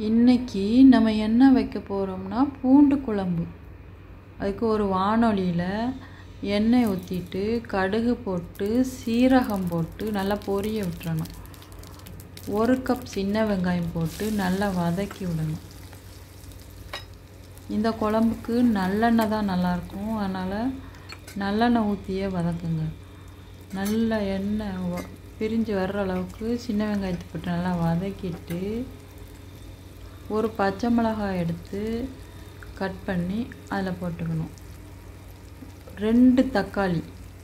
இன்னைக்கு நம்ம என்ன வைக்க போகிறோம்னா பூண்டு குழம்பு. அதுக்கு ஒரு வானொலியில் எண்ணெய் ஊற்றிட்டு கடுகு போட்டு சீரகம் போட்டு நல்லா பொரிய விட்டுறணும். ஒரு கப் சின்ன வெங்காயம் போட்டு நல்லா வதக்கி விடணும். இந்த குழம்புக்கு நல்லெண்ணெய் தான் நல்லாயிருக்கும். அதனால் நல்லெண்ணெய் ஊற்றியே வதக்குங்க. நல்ல எண்ணெய் பிரிஞ்சு வர்ற அளவுக்கு சின்ன வெங்காயத்தை போட்டு நல்லா வதக்கிட்டு ஒரு பச்சை மிளகாய் எடுத்து கட் பண்ணி அதில் போட்டுக்கணும். ரெண்டு தக்காளி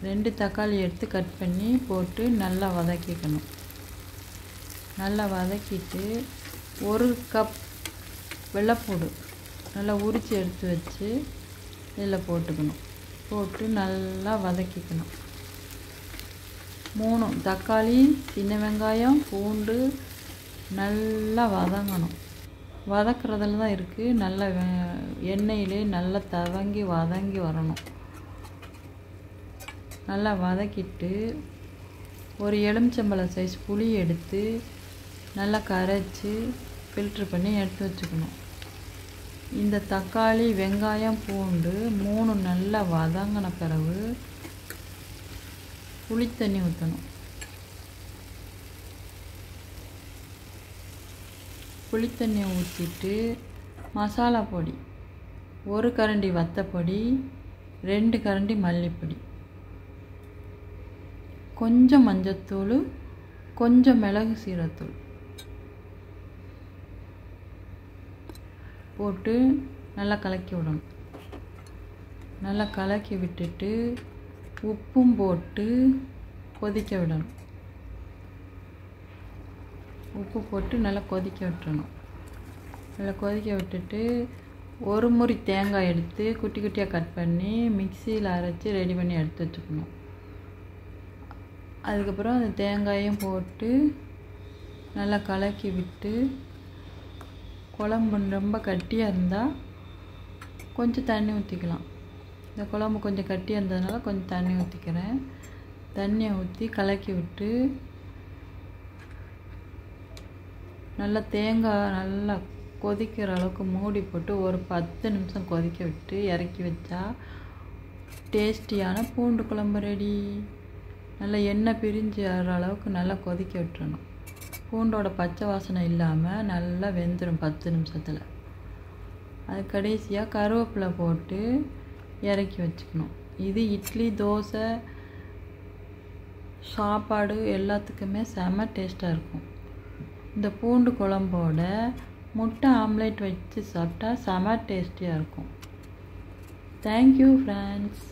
ரெண்டு தக்காளி எடுத்து கட் பண்ணி போட்டு நல்லா வதக்கிக்கணும். நல்லா வதக்கிட்டு ஒரு கப் வெள்ளைப்பூடு நல்லா உரித்து எடுத்து வச்சு இதில் போட்டுக்கணும். போட்டு நல்லா வதக்கிக்கணும். மூணு தக்காளி சின்ன வெங்காயம் பூண்டு நல்லா வதங்கணும். வதக்குறதுல தான் இருக்குது நல்ல எண்ணெயிலே நல்லா தவங்கி வதங்கி வரணும். நல்லா வதக்கிட்டு ஒரு எலுமிச்சம்பழம் சைஸ் புளி எடுத்து நல்லா கரைச்சி ஃபில்ட்ரு பண்ணி எடுத்து வச்சுக்கணும். இந்த தக்காளி வெங்காயம் பூண்டு மூணு நல்லா வதங்கின பிறகு புளி தண்ணி ஊற்றணும் புளித்தண்ணி ஊற்றிட்டு மசாலா பொடி ஒரு கரண்டி வத்தப்பொடி ரெண்டு கரண்டி மல்லிப்பொடி. கொஞ்சம் மஞ்சத்தூள் கொஞ்சம் மிளகு சீரத்தூள் போட்டு நல்லா கலக்கி விடணும். நல்லா கலக்கி விட்டுட்டு உப்பும் போட்டு கொதிக்க விடணும். உப்பு போட்டு நல்லா கொதிக்க விட்டுறணும். நல்லா கொதிக்க விட்டுட்டு ஒரு முறி தேங்காய் எடுத்து குட்டி குட்டியாக கட் பண்ணி மிக்சியில் அரைச்சி ரெடி பண்ணி எடுத்து வச்சுக்கணும். அதுக்கப்புறம் அந்த தேங்காயும் போட்டு நல்லா கலக்கி விட்டு குழம்பு ரொம்ப கட்டியாக இருந்தால் கொஞ்சம் தண்ணி ஊற்றிக்கலாம் இந்த குழம்பு கொஞ்சம் கட்டியாக இருந்ததுனால கொஞ்சம் தண்ணி ஊற்றிக்கிறேன் தண்ணியை ஊற்றி கலக்கி விட்டு நல்லா தேங்காய் நல்லா கொதிக்கிற அளவுக்கு மூடி போட்டு ஒரு பத்து நிமிஷம் கொதிக்க விட்டு இறக்கி வச்சா டேஸ்டியான பூண்டு குழம்பு ரெடி நல்லா எண்ணெய் பிரிஞ்சு வர அளவுக்கு நல்லா கொதிக்க விட்டுறணும். பூண்டோட பச்சை வாசனை இல்லாமல் நல்லா வெந்துடும் பத்து நிமிஷத்தில். அது கடைசியாக கருவேப்பிலை போட்டு இறக்கி வச்சுக்கணும். இது இட்லி தோசை சாப்பாடு எல்லாத்துக்குமே செம டேஸ்ட்டாக இருக்கும். இந்த பூண்டு குழம்போட முட்டை ஆம்லேட் வச்சு சாப்பிட்டா செம டேஸ்டியாக இருக்கும். Thank you friends